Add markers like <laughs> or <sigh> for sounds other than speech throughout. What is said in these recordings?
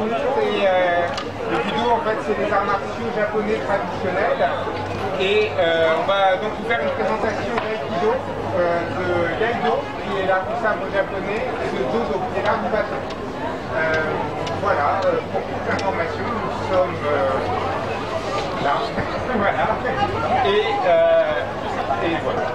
Tours. Et euh, le judo, en fait, c'est des arts martiaux japonais traditionnels. Et euh, on va donc vous faire une présentation d'aïkido, euh, de Gaido, qui est l'art du sabre japonais, et de Dodo, qui est l'art du. Euh, voilà, pour toute l'information, nous sommes là. <laughs> voilà. Et, voilà.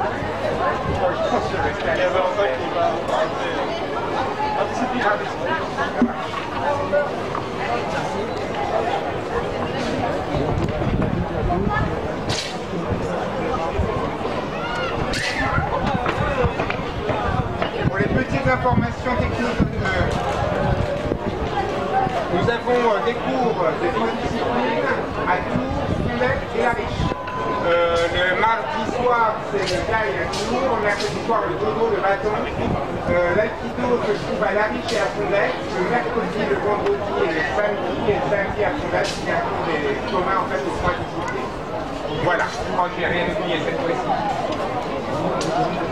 Euh, nous avons euh, des cours de trois disciplines à Tours, Québec et la Riche. Euh, le mardi soir, c'est le Kai à Tours, le mercredi soir, le dodo, le bâton. Euh, L'aïkido se trouve à la Riche et à Fondec. Le mercredi, le vendredi et le samedi, et le samedi à Fondec, qui est un cours des communs en fait aux trois disciplines. Voilà, je crois que j'ai rien oublié cette fois-ci.